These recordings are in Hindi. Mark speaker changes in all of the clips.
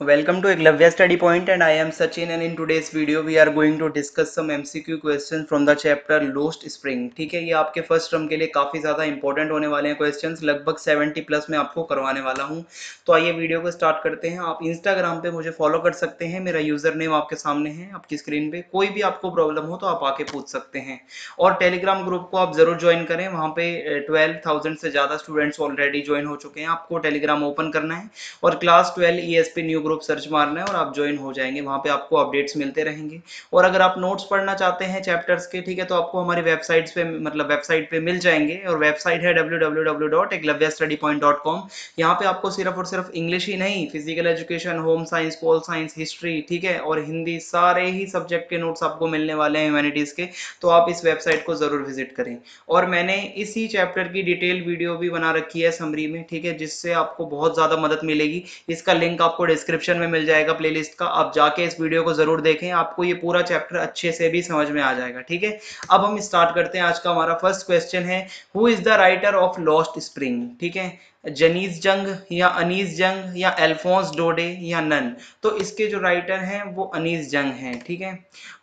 Speaker 1: Welcome to Eklavya Study Point and I am Sachin and in today's video we are going to discuss some MCQ questions from the chapter Lost Spring. ठीक है, ये आपके फ़र्स्ट टर्म के लिए काफ़ी ज़्यादा इंपॉर्टेंट होने वाले हैं क्वेश्चंस लगभग 70 प्लस में आपको करवाने वाला हूँ। तो आइए वीडियो को स्टार्ट करते हैं। आप इंस्टाग्राम पे मुझे फॉलो कर सकते हैं। मेरा यूज़र नेम आपके सामने है, आपकी स्क्रीन पे। कोई भी आपको प्रॉब्लम हो तो आप आके पूछ सकते हैं। और टेलीग्राम ग्रुप को आप ज़रूर ज्वाइन करें। वहाँ पे ट्वेल्व से ज़्यादा स्टूडेंट्स ऑलरेडी ज्वाइन हो चुके हैं। आपको टेलीग्राम ओपन करना है। और class twelve E new group search मारना है और आप ज्वाइन हो जाएँगे। वहाँ पे आपको अपडेट्स मिलते रहेंगे। और अगर आप नोट्स पढ़ना चाहते हैं चैप्टर्स के, ठीक है तो आपको हमारी वेबसाइट्स पे मतलब वेबसाइट पे मिल जाएँगे। और वेबसाइट है www.eklavyastudypoint.com यहाँ पे आपको सिर्फ़ और सिर्फ़ इंग्लिश ही नहीं physical education home science pol science history ठीक है, और हिंदी सारे ही सब्जेक्ट के नोट्स आपको मिलने वाले हैं ह्यूमैनिटीज के। तो आप इस वेबसाइट को ज़रूर विज़िट करें। और मैंने इसी चैप्टर की डिटेल वीडियो भी बना रखी है समरी में, ठीक है, जिससे आपको बहुत ज़्यादा मदद मिलेगी। इसका लिंक आपको डिस्क्रिप्शन में मिल जाएगा प्लेलिस्ट का। आप जाके इस वीडियो को ज़रूर देखें। आपको ये पूरा चैप्टर अच्छे से भी समझ में आ जाएगा, ठीक है? अब हम स्टार्ट करते हैं। आज का हमारा फ़र्स्ट क्वेश्चन है who is the writer of lost spring ठीक है? जनीस जंग या अनीस जंग या एल्फोंस डोडे या नन तो इसके जो राइटर हैं, वो अनीस जंग हैं, ठीक है?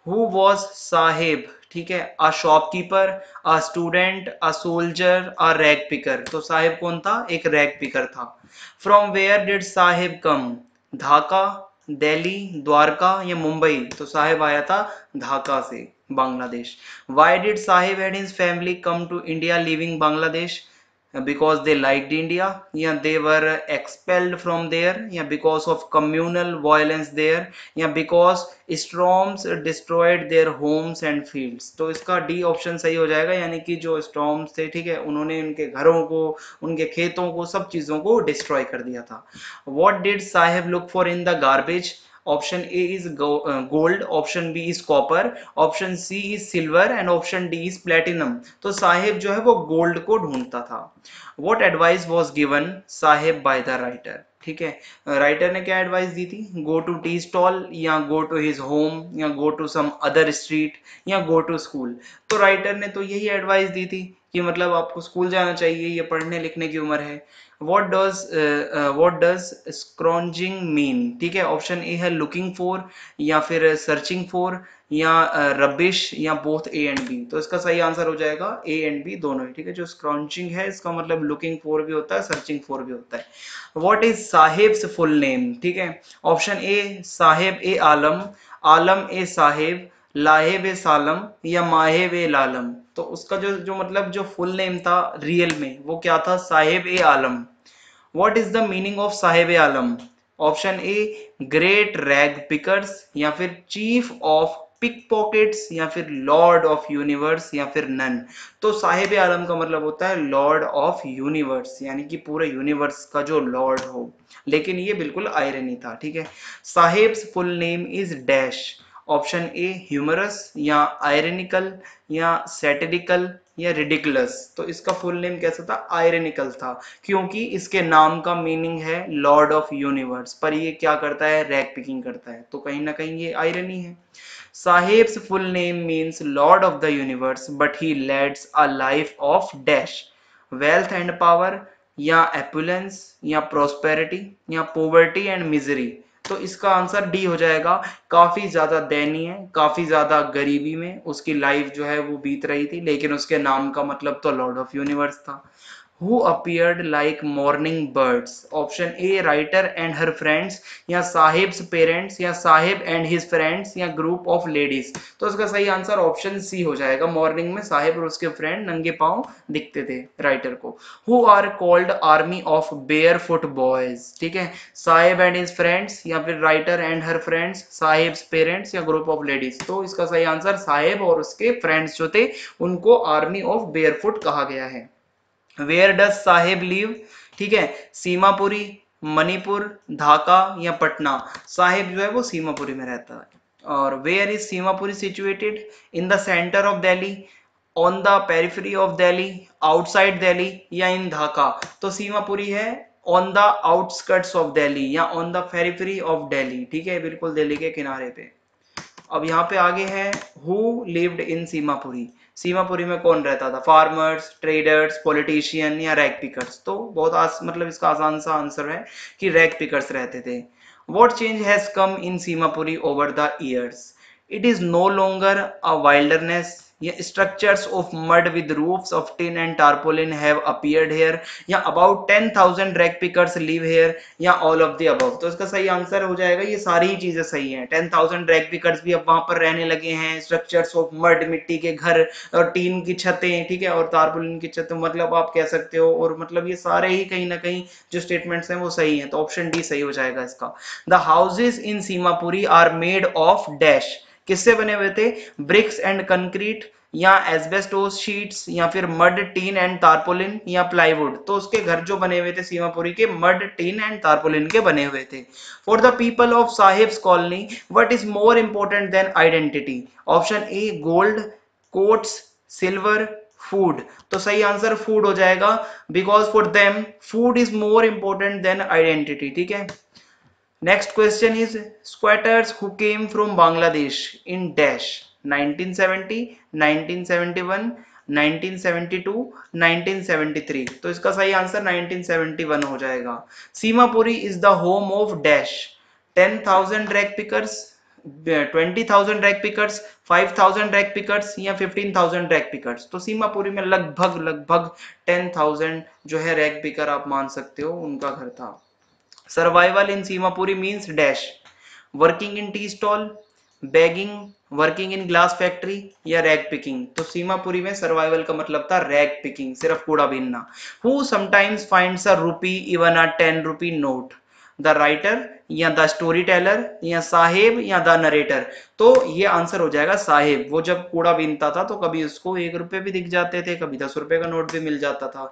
Speaker 1: Who was Saheb? ठीक है? A shopkeeper a student a soldier a rag picker तो साहेब कौन था? एक रैग पिकर था। From where did Saheb come Dhaka, Delhi, Dwarka या मुंबई तो साहेब आया था ढाका से, Bangladesh. Why did Saheb and family come to India leaving Bangladesh because they like India या they were expelled from there या because of communal violence there या because storms destroyed their homes and fields तो इसका डी ऑप्शन सही हो जाएगा, यानी कि जो स्ट्रॉम्स थे, ठीक है, उन्होंने उनके घरों को, उनके खेतों को, सब चीज़ों को डिस्ट्रॉय कर दिया था। What did Saheb look for in the garbage option A is gold, option B is copper, option C is silver and option D is platinum तो साहेब जो है वो गोल्ड को ढूंढता था। What advice was given Saheb by the writer ठीक है? राइटर ने क्या एडवाइस दी थी? गो टू टी स्टॉल या गो टू हिज होम या go to some other street या गो टू स्कूल तो राइटर ने तो यही एडवाइस दी थी कि मतलब आपको स्कूल जाना चाहिए ये पढ़ने लिखने की उम्र है। What does what does scrounging mean ठीक है ऑप्शन ए है लुकिंग फॉर या फिर सर्चिंग फॉर या रबिश uh, या बोथ ए एंड बी तो इसका सही आंसर हो जाएगा ए एंड बी दोनों ही ठीक है? जो स्क्रॉन्चिंग है इसका मतलब लुकिंग फॉर भी होता है सर्चिंग फॉर भी होता है। What is Saheb's full name ठीक है ऑप्शन ए साहेब ए आलम आलम ए साहेब लाहेब ए सालम या माहेब ए लालम तो उसका जो जो मतलब जो फुल नेम था रियल में, वो क्या था? Saheb e Alam. What is the meaning of Saheb e Alam? Option A great rag pickers या फिर चीफ ऑफ़ पिक पॉकेट्स या फिर लॉर्ड ऑफ़ यूनिवर्स या फिर नन तो साहेब आलम का मतलब होता है लॉर्ड ऑफ़ यूनिवर्स यानी कि पूरे यूनिवर्स का जो लॉर्ड हो। लेकिन ये बिल्कुल आयरनी था, ठीक है? Saheb's full name is dash option A, humorous, या आयरनिकल, या सेटेरिकल, या रिडिकुलस। तो इसका फुल नेम कैसा था? आयरनिकल था, क्योंकि इसके नाम का मीनिंग है लॉर्ड ऑफ़ यूनिवर्स, पर ये क्या करता है? रैक पिकिंग करता है। तो कहीं ना कहीं ये आयरनी है। Saheb's full name means lord of the universe but he leads a life of dash wealth and power, या एपुलेंस, या प्रोस्पेरिटी, या पोवर्टी एंड मिजरी। तो इसका आंसर डी हो जाएगा। काफ़ी ज़्यादा दयनीय, काफ़ी ज़्यादा गरीबी में उसकी लाइफ जो है वो बीत रही थी, लेकिन उसके नाम का मतलब तो लॉर्ड ऑफ़ यूनिवर्स था। Who appeared like morning birds. Option a, writer and her friends, या साहिब्स पेरेंट्स या साहिब एंड हिज फ्रेंड्स या ग्रुप ऑफ़ लेडीज़ तो इसका सही आंसर ऑप्शन सी हो जाएगा। मॉर्निंग में साहिब और उसके फ्रेंड नंगे पाँव दिखते थे राइटर को। Who are called army of bare foot boys ठीक है? साहिब एंड हिज फ्रेंड्स या फिर writer and her friends Sahib's parents या ग्रुप ऑफ़ लेडीज़ तो इसका सही आंसर साहिब और उसके फ्रेंड्स जो थे, उनको आर्मी ऑफ़ बेयर फुट कहा गया है। वेयर डज साहेब लीव ठीक है, सीमापुरी, मणिपुर, ढाका या पटना? साहेब जो है वो सीमापुरी में रहता है। और where is Seemapuri situated in the centre of Delhi on the periphery of Delhi outside Delhi या इन ढाका? तो सीमापुरी है on the outskirts of Delhi या on the periphery of Delhi ठीक है, बिल्कुल दिल्ली के किनारे पे। अब यहाँ पे आगे है who lived in Seemapuri? Seemapuri में कौन रहता था? फार्मर्स ट्रेडर्स पॉलिटिशियन या रैग पिकर्स तो बहुत आस, मतलब इसका आसान सा आंसर है कि रैग पिकर्स रहते थे। What change has come in Seemapuri over the years it is no longer a wilderness yeah, structures of mud with roofs of tin and tarpaulin have appeared here या about 10,000 rag pickers live here या all of the above. तो इसका सही आंसर हो जाएगा ये सारी ही चीज़ें सही हैं। 10,000 rag pickers भी अब वहाँ पर रहने लगे हैं स्ट्रक्चर्स ऑफ़ मड मिट्टी के घर और टीन की छतें ठीक है और तारपुलिन की छतें मतलब आप कह सकते हो और मतलब ये सारे ही कहीं ना कहीं जो स्टेटमेंट्स हैं वो सही हैं तो ऑप्शन डी सही हो जाएगा इसका। The houses in Seemapuri are made of dash किससे बने हुए थे? ब्रिक्स एंड कंक्रीट, या एस्बेस्टोस शीट्स, या फिर मड, टीन एंड तारपोलिन, या प्लाईवुड? तो उसके घर जो बने हुए थे सीमापुरी के, मड, टीन एंड तारपोलिन के बने हुए थे। For the people of Sahib's colony what is more important than identity option A gold coats silver food तो सही आंसर फ़ूड हो जाएगा because for them food is more important than identity ठीक है? Next question is squatters who came from Bangladesh in dash 1970, 1971, 1972, 1973 तो इसका सही आंसर 1971 हो जाएगा। Seemapuri is the home of dash 10,000 rag pickers 20,000 rag pickers 5,000 rag pickers या 15,000 रैक पिकर्स तो सीमापुरी में लगभग लगभग 10,000 जो है रैक पिकर आप मान सकते हो उनका घर था। Survival in Seemapuri means dash working in tea stall begging working in glass factory या रैग पिकिंग तो सीमापुरी में सर्वाइवल का मतलब था रैग पिकिंग सिर्फ़ कूड़ा बीनना who sometimes finds a rupee even a ten rupee note the writer या द स्टोरी टेलर या साहेब, या द नरेटर तो ये आंसर हो जाएगा साहेब। वो जब कूड़ा बीनता था तो कभी उसको एक रुपए भी दिख जाते थे, कभी दस रुपए का नोट भी मिल जाता था।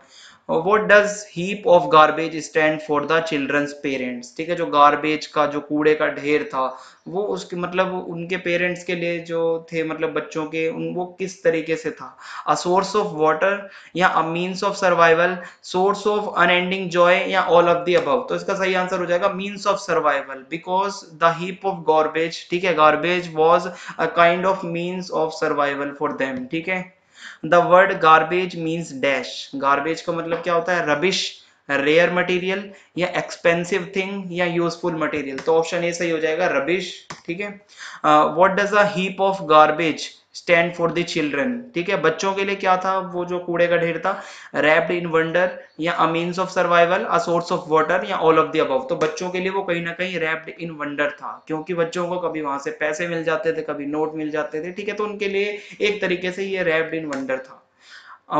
Speaker 1: What does heap of garbage stand for the children's parents ठीक है, जो गार्बेज का, जो कूड़े का ढेर था, वो उसके मतलब उनके पेरेंट्स के लिए जो थे मतलब बच्चों के, उन, वो किस तरीके से था? अ सोर्स ऑफ़ वाटर या a means of survival source of unending joy या ऑल ऑफ़ दी अबव तो इसका सही आंसर हो जाएगा means of survival because the heap of garbage ठीक है garbage was a kind of means of survival for them ठीक है? The word garbage means dash garbage का मतलब क्या होता है? रबिश रेयर मटेरियल या एक्सपेंसिव थिंग या यूजफुल मटेरियल तो ऑप्शन ए सही हो जाएगा रबिश ठीक है? What does a heap of garbage stand for the children ठीक है? बच्चों के लिए क्या था? वो जो कूड़े का ढेर था रैप्ड इन वंडर या a means of survival a source of water या ऑल ऑफ़ द अबव तो बच्चों के लिए वो कहीं ना कहीं रैप्ड इन वंडर था, क्योंकि बच्चों को कभी वहाँ से पैसे मिल जाते थे, कभी नोट मिल जाते थे, ठीक है? तो उनके लिए एक तरीके से ये रैप्ड इन वंडर था।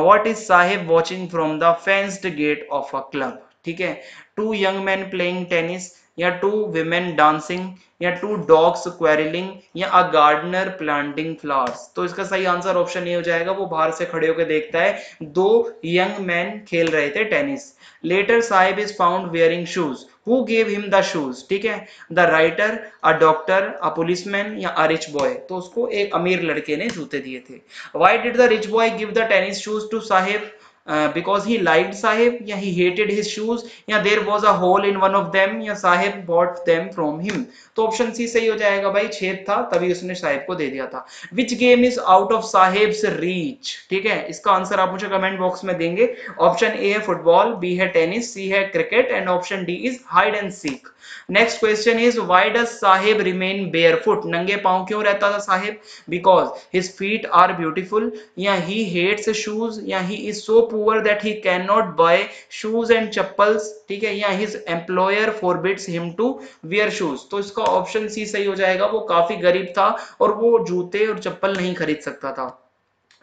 Speaker 1: What is Saheb watching from the fenced gate of a club ठीक है? Two young man playing tennis या टू विमेन डांसिंग या टू डॉग्स क्वेरलिंग या अ गार्डनर प्लांटिंग फ्लावर्स तो इसका सही आंसर ऑप्शन ये हो जाएगा, वो बाहर से खड़े होकर देखता है, दो यंग मैन खेल रहे थे tennis later Sahib is found wearing shoes who gave him the shoes ठीक है? The writer a doctor a policeman या अ रिच बॉय तो उसको एक अमीर लड़के ने जूते दिए थे. Why did the rich boy give the tennis shoes to Sahib? Because he like Saheb या ही हेटेड हिज शूज़ या there was a hole in one of them या Saheb bought them from him तो ऑप्शन सी सही हो जाएगा भाई, छेद था, तभी उसने साहेब को दे दिया था। Which game is out of Saheb reach ठीक है, इसका आंसर आप मुझे कमेंट बॉक्स में देंगे। ऑप्शन ए है फुटबॉल बी है टेनिस सी है cricket and option D is hide and seek next question is why does Saheb remain bare foot नंगे पाँव क्यों रहता था Saheb because his feet are beautiful या ही हेट्स शूज़ या he is so poor that he can not buy shoes and chappals ठीक है? या his employer forbids him to wear shoes तो इसका ऑप्शन सी सही हो जाएगा। वो काफ़ी गरीब था और वो जूते और चप्पल नहीं खरीद सकता था।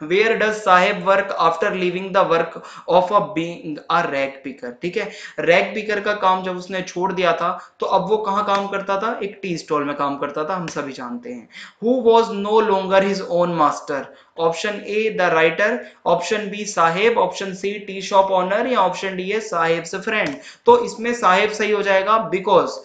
Speaker 1: Where does Saheb work after leaving the work of a being a rag picker ठीक है? रैग पिकर का काम जब उसने छोड़ दिया था तो अब वो कहाँ काम करता था? एक टी स्टॉल में काम करता था, हम सभी जानते हैं। Who was no longer his own master option A the writer option B Saheb option C tea shop owner या ऑप्शन डी है साहेब से फ्रेंड तो इसमें साहेब सही हो जाएगा बिकॉज़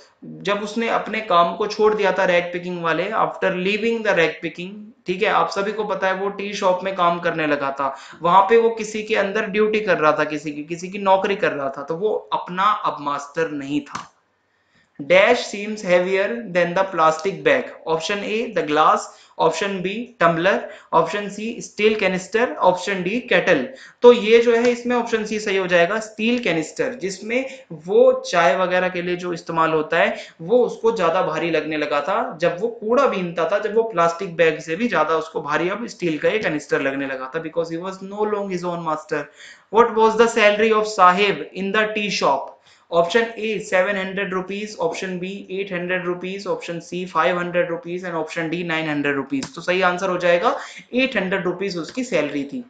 Speaker 1: जब उसने अपने काम को छोड़ दिया था रैग पिकिंग वाले after leaving the rag picking ठीक है, आप सभी को पता है वो टी शॉप में काम करने लगा था। वहाँ पे वो किसी के अंदर ड्यूटी कर रहा था, किसी की किसी की नौकरी कर रहा था तो वो अपना अब मास्टर नहीं था। Dash seems heavier than the plastic bag. Option a, the glass. Option B tumbler option C steel canister option D kettle तो ये जो है, इसमें ऑप्शन सी सही हो जाएगा स्टील कैनिस्टर जिसमें वो चाय वगैरह के लिए जो इस्तेमाल होता है, वो उसको ज़्यादा भारी लगने लगा था। जब वो कूड़ा बीनता था, जब वो प्लास्टिक बैग से भी ज़्यादा उसको भारी, अब स्टील का ये कैनिस्टर लगने लगा था because he was no long his own master what was the salary of Saheb in the tea shop option A 700 rupees option B 800 rupees option C 500 rupees and option D 900 rupees तो सही आंसर हो जाएगा. 800 रुपीज़ उसकी सैलरी थी.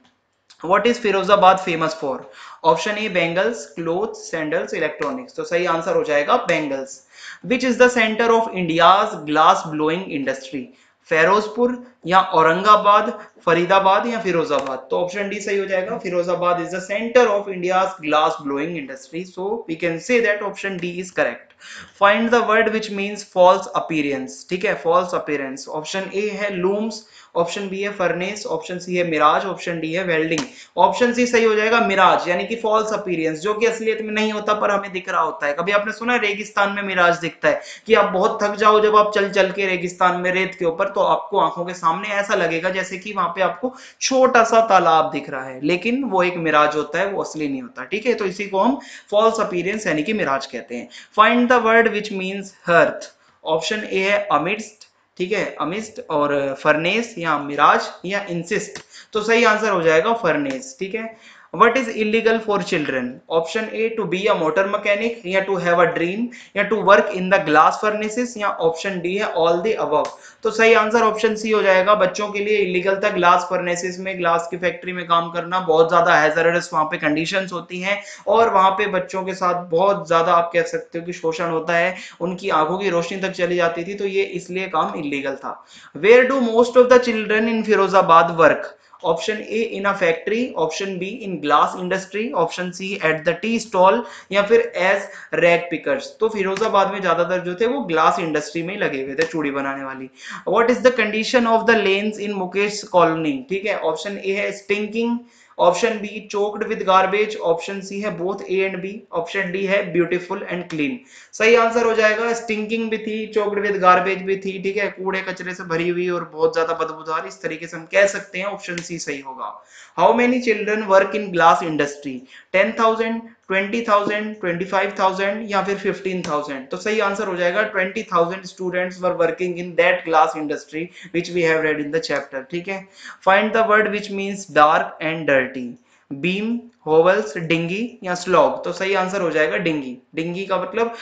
Speaker 1: What is Firozabad famous for option A bangles cloth sandals electronics तो सही आंसर हो जाएगा bangles which is the centre of India's glass blowing industry Ferozepur या औरंगाबाद, फरीदाबाद या फिरोजाबाद। तो ऑप्शन डी सही हो जाएगा। Firozabad is the centre of India glass blowing industry so we can say that option D is correct find the word which means false appearance ठीक है? फॉल्स अपीरेंस ऑप्शन ए है लूम्स ऑप्शन बी है फर्नेस, ऑप्शन सी है मिराज, ऑप्शन डी है वेल्डिंग। ऑप्शन सी सही हो जाएगा मिराज, यानी कि फॉल्स अपीरियंस जो कि असलियत में नहीं होता, पर हमें दिख रहा होता है। कभी आपने सुना रेगिस्तान में मिराज दिखता है कि आप बहुत थक जाओ जब आप चल चल के रेगिस्तान में रेत के ऊपर तो आपको आँखों के सामने ऐसा लगेगा जैसे कि वहाँ पे आपको छोटा सा तालाब दिख रहा है। लेकिन वो एक मिराज होता है, वो असली नहीं होता, ठीक है? तो इसी को हम फॉल्स अपीरियंस यानी कि मिराज कहते हैं। Find the word which means hearth option A है अमिड्स्ट ठीक है, अमिस्ट और फर्नेस या मिराज या इंसिस्ट तो सही आंसर हो जाएगा फर्नेस, ठीक है? What is illegal for children option A to be motor mechanic या टू हैव अ ड्रीम या to work in the glass furnaces या ऑप्शन डी है ऑल द अबव तो सही आंसर ऑप्शन सी हो जाएगा। बच्चों के लिए इलीगल था ग्लास फर्नेसेस में ग्लास की फैक्ट्री में काम करना। बहुत ज़्यादा हैजरस वहाँ पे कंडीशंस होती हैं और वहाँ पे बच्चों के साथ बहुत ज़्यादा आप कह सकते हो कि शोषण होता है। उनकी आँखों की रोशनी तक चली जाती थी तो ये इसलिए काम इलीगल था। Where do most of the children in Firozabad work option A in a factory option B in glass industry option C at the tea stall या फिर एज रैग पिकर्स तो फिरोजाबाद में ज़्यादातर जो थे वो ग्लास इंडस्ट्री में लगे हुए थे चूड़ी बनाने वाली। What is the condition of the lanes in Mukesh colony ठीक है ऑप्शन ए है stinking option B, choked with garbage option C है both A and B option D है ब्यूटीफुल एंड क्लीन सही आंसर हो जाएगा स्टिंकिंग भी थी, चोक्ड विद गार्बेज भी थी, ठीक है? कूड़े कचरे से भरी हुई और बहुत ज़्यादा बदबूदार, इस तरीके से हम कह सकते हैं ऑप्शन सी सही होगा. How many children work in glass industry ten thousand twenty thousand twenty five thousand या फिर फिफ्टीन थाउज़ेंड तो सही आंसर हो जाएगा twenty thousand students were working in that glass industry which we have read in the chapter ठीक है? Find the word which means dark and dirty beam, hovels, dingy या स्लॉग। तो सही आंसर हो जाएगा डिंगी। डिंगी का मतलब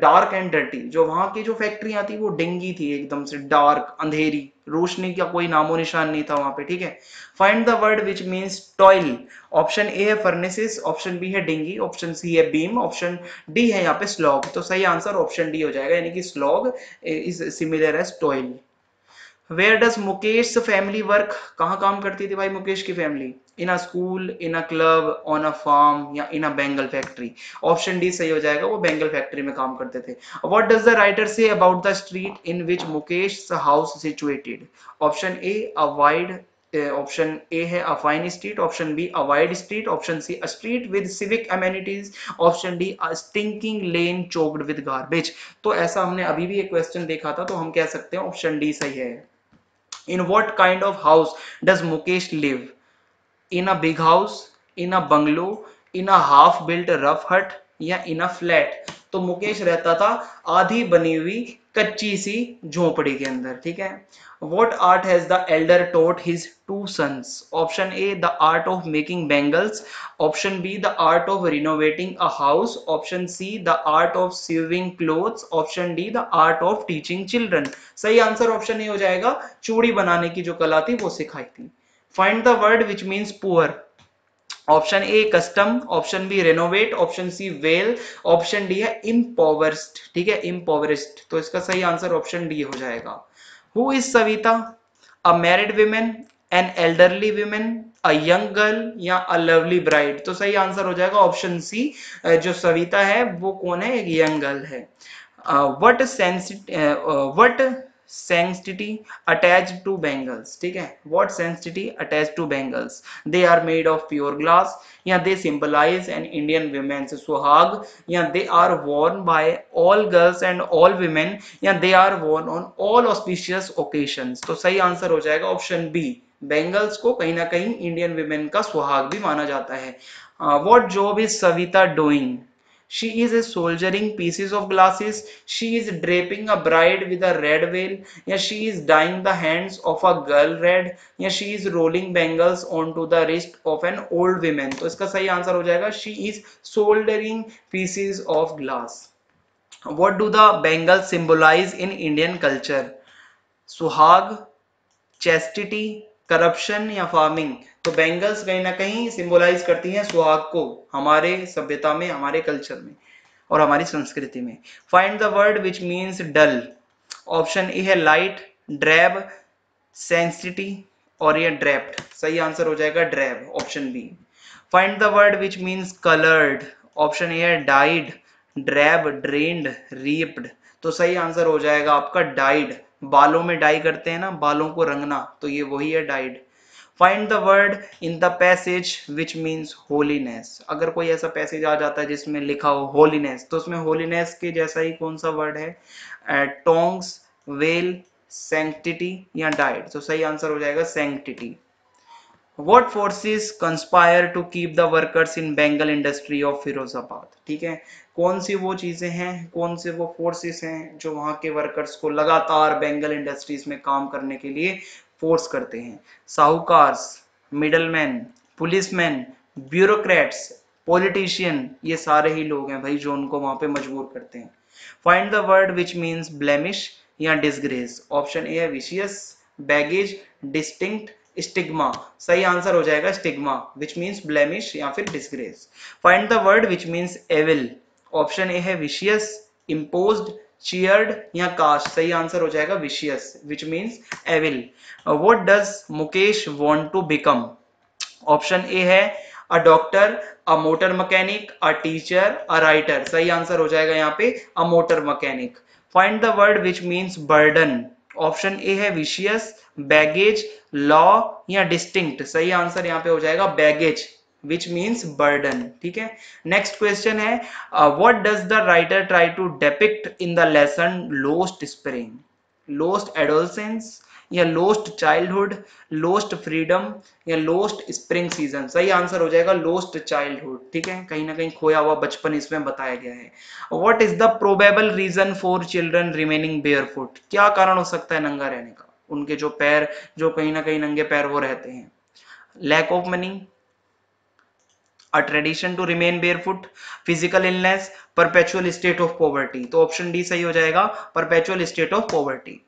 Speaker 1: डार्क एंड डर्टी जो वहाँ की जो फैक्ट्रियाँ थी वो डिंगी थी एकदम से डार्क अंधेरी। रोशनी का कोई नामो निशान नहीं था वहाँ पे, ठीक है? Find the word which means toil option A है फर्नेसिस ऑप्शन बी है डिंगी ऑप्शन सी है बीम ऑप्शन डी है यहाँ पे स्लॉग तो सही आंसर ऑप्शन डी हो जाएगा, यानी कि slog is similar as toil where does Mukesh family work कहाँ काम करती थी भाई मुकेश की family in a school in a club on a farm या in a bangle factory option D सही हो जाएगा, वो बेंगल फैक्ट्री में काम करते थे। What does the writer say about the street in which Mukesh house situated option A a wide option A है a fine street option B a wide street option C a street with civic amenities option D a stinking lane choked with garbage तो ऐसा हमने अभी भी एक क्वेश्चन देखा था तो हम कह सकते हैं ऑप्शन डी सही है। In what kind of house does Mukesh live? In a big house in a bungalow in a half built rough hut या इन अ फ्लैट तो मुकेश रहता था आधी बनी हुई कच्ची सी झोपड़ी के अंदर, ठीक है? What art has the elder taught his two son option A the art of making bangles option B the art of renovating a house option C the art of sewing cloth option D the art of teaching children सही आंसर ऑप्शन ए हो जाएगा, चूड़ी बनाने की जो कला थी वो सिखाई थी। Find the word which means poor option A custom option B renovate option C well option D है इम्पोवर्स्ड ठीक है? इम्पोवरिस्ट तो इसका सही आंसर ऑप्शन डी हो जाएगा. Who is Savita a married women an elderly women a young girl या अ लवली ब्राइड तो सही आंसर हो जाएगा ऑप्शन सी जो सविता है, वो कौन है? एक यंग गर्ल है. What sensitive what sanctity attach to bangles ठीक है? What sanctity attach to bangles they are made of pure glass या they symbolise an Indian women's suhag या they are worn by all girls and all women या they are worn on all auspicious occasion तो सही आंसर हो जाएगा ऑप्शन बी बेंगल्स को कहीं ना कहीं इंडियन वुमेन का सुहाग भी माना जाता है। What job is Savita doing she is soldiering pieces of glasses she is draping a bride with a red veil yeah she is dyeing the hands of a girl red yeah she is rolling bangles onto the wrist of an old woman तो इसका सही आंसर हो जाएगा she is soldering pieces of glass what do the bangles symbolize in indian culture suhag chastity corruption या फ़ार्मिंग तो बैंगल्स कहीं ना कहीं सिंबलाइज करती हैं सुहाग को, हमारे सभ्यता में, हमारे कल्चर में और हमारी संस्कृति में। Find the word which means dull option A है लाइट ड्रैब सेंसिटी और ये ड्रेप्ड सही आंसर हो जाएगा drab option B find the word which means coloured option A है डाइड ड्रैब ड्रेन्ड रीप्ड तो सही आंसर हो जाएगा आपका डाइड बालों में डाई करते हैं ना, बालों को रंगना तो ये वही है dyed find the word in the passage which means holiness अगर कोई ऐसा पैसेज आ जाता है जिसमें लिखा हो होलीनेस तो उसमें होलीनेस के जैसा ही कौन सा वर्ड है? टोंग्स वेल सेंक्टिटी या डाइट तो सही आंसर हो जाएगा sanctity what forces conspire to keep the workers in bangle industry of Firozabad ठीक है? कौन सी वो चीज़ें हैं? कौन से वो फोर्सेस हैं जो वहाँ के वर्कर्स को लगातार बेंगल इंडस्ट्रीज़ में काम करने के लिए फोर्स करते हैं। Sahukars middleman policeman bureaucrats politician ये सारे ही लोग हैं भाई जो उनको वहाँ पे मजबूर करते हैं। Find the word which means blemish या डिसग्रेस ऑप्शन ए है विशियस बैगेज डिस्टिंक्ट स्टिग्मा सही आंसर हो जाएगा स्टिग्मा विच मीन्स ब्लेमिश या फिर disgrace find the word which means evil option A है विशियस इम्पोज चीयर्ड या कास्ट सही आंसर हो जाएगा vicious which means evil what does Mukesh want to become option A है a doctor a motor mechanic a teacher a writer सही आंसर हो जाएगा यहाँ पे a motor mechanic find the word which means burden option A है विशियस बैगेज लॉ या डिस्टिंक्ट सही आंसर यहाँ पे हो जाएगा बैगेज विच मीन्स बर्डन ठीक है? नेक्स्ट क्वेश्चन है what does the writer try to depict in the lesson lost spring lost adolescence या लोस्ट चाइल्डहुड लोस्ट फ्रीडम या लोस्ट स्प्रिंग सीज़न सही आंसर हो जाएगा लोस्ट चाइल्डहुड ठीक है? कहीं ना कहीं खोया हुआ बचपन इसमें बताया गया है। What is the probable reason for children remaining barefoot क्या कारण हो सकता है नंगा रहने का? उनके जो पैर, जो कहीं ना कहीं नंगे पैर वो रहते हैं। Lack of money a tradition to remain barefoot physical illness perpetual state of poverty तो ऑप्शन डी सही हो जाएगा perpetual state of poverty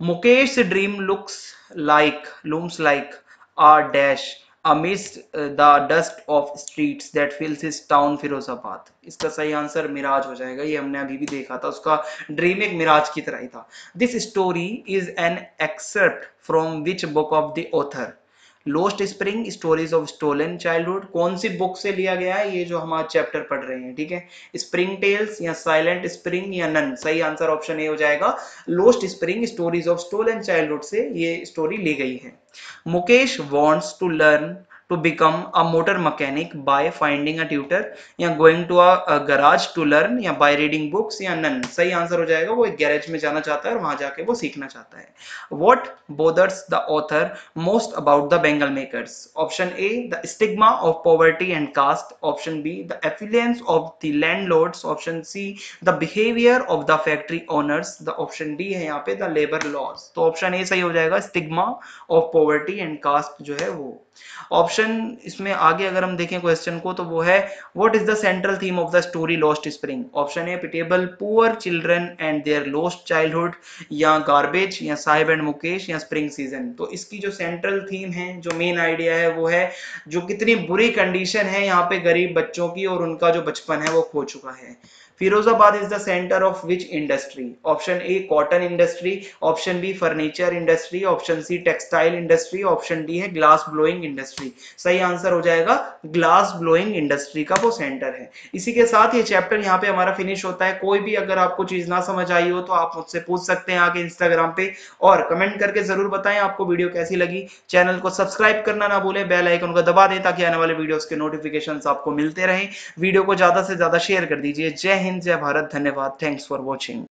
Speaker 1: Mukesh dream looks like looms like a dash amidst the dust of streets that fills his town Firozabad इसका सही आंसर मिराज हो जाएगा, ये हमने अभी भी देखा था, उसका ड्रीम एक मिराज की तरह ही था। This story is an excerpt from which book of the author lost spring stories of stolen childhood कौन सी बुक से लिया गया है? ये जो हम आज चैप्टर पढ़ रहे हैं, ठीक है? स्प्रिंग टेल्स या साइलेंट स्प्रिंग या नन सही आंसर ऑप्शन ए हो जाएगा। Lost spring stories of stolen childhood से ये स्टोरी ली गई है। Mukesh wants to learn to become a motor mechanic by finding a tutor या going to a garage to learn या बाय रीडिंग बुक्स या नन सही आंसर हो जाएगा, वो एक गैरेज में जाना चाहता है और वहाँ जाके वो सीखना चाहता है। What bothers the author most about the bangle makers option A the stigma of poverty and caste option B the affluence of the landlords option C the behaviour of the factory owners the option D है यहाँ पे द लेबर लॉस तो ऑप्शन ए सही हो जाएगा stigma of poverty and caste जो है वो। ऑप्शन इसमें आगे अगर हम देखें क्वेश्चन को तो वो है what is the central theme of the story lost spring option A pitiable poor children and their lost childhood या गार्बेज या साहिब एंड मुकेश, या स्प्रिंग सीज़न तो इसकी जो सेंट्रल थीम है, जो मेन आइडिया है, वो है, जो कितनी बुरी कंडीशन है यहाँ पे गरीब बच्चों की और उनका जो बचपन है, वो खो चुका है। Firozabad is the centre of which industry option A cotton industry option B furniture industry option C textile industry option D है ग्लास ब्लोइंग इंडस्ट्री सही आंसर हो जाएगा ग्लास ब्लोइंग इंडस्ट्री का वो सेंटर है। इसी के साथ ये चैप्टर यहाँ पे हमारा फिनिश होता है। कोई भी अगर आपको चीज़ ना समझ आई हो तो आप मुझसे पूछ सकते हैं आगे इंस्टाग्राम पे। और कमेंट करके ज़रूर बताएँ आपको वीडियो कैसी लगी। चैनल को सब्सक्राइब करना ना भूलें। बेल आइकन को दबा दें ताकि आने वाले वीडियोस के नोटिफिकेशंस आपको मिलते रहें। वीडियो को ज़्यादा से ज़्यादा शेयर कर दीजिए। जय हिंद जय भारत धन्यवाद थैंक्स फॉर वॉचिंग